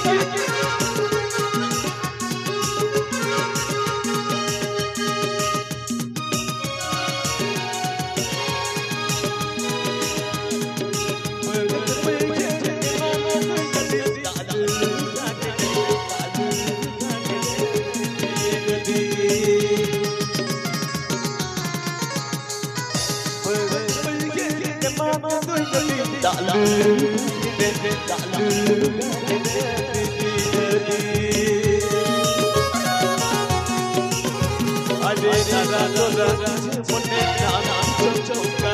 Thank you. Chau chau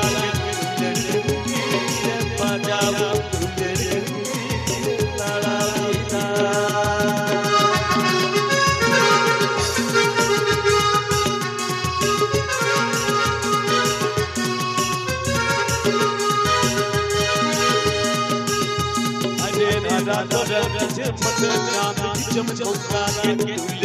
Dora, Dora, Dora, Dora, Dora, Dora, Dora, Dora,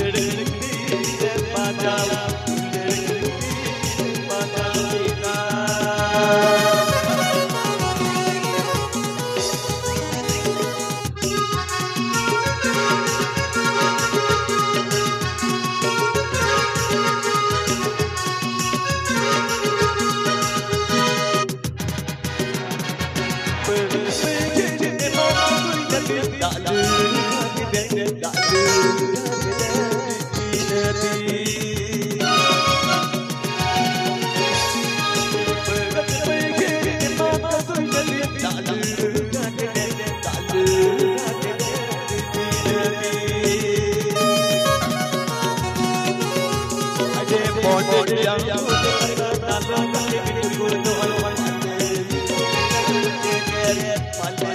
Malay.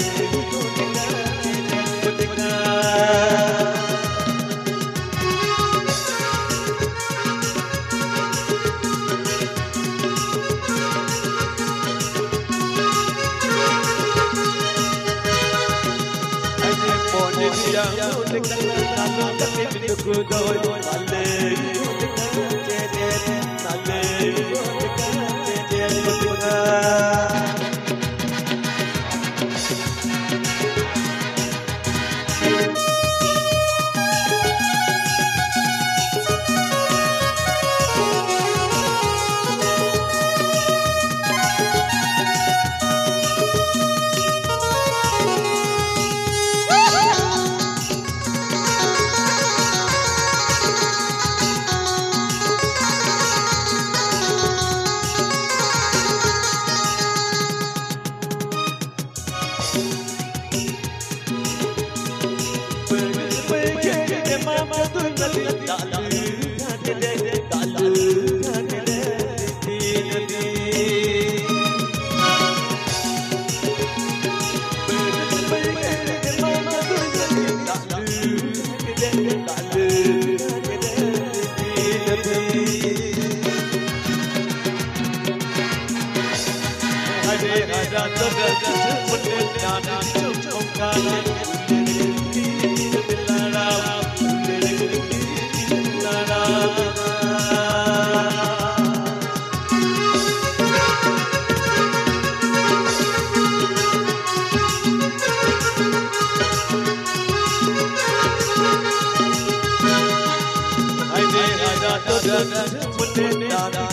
Hallelujah. Munne nana,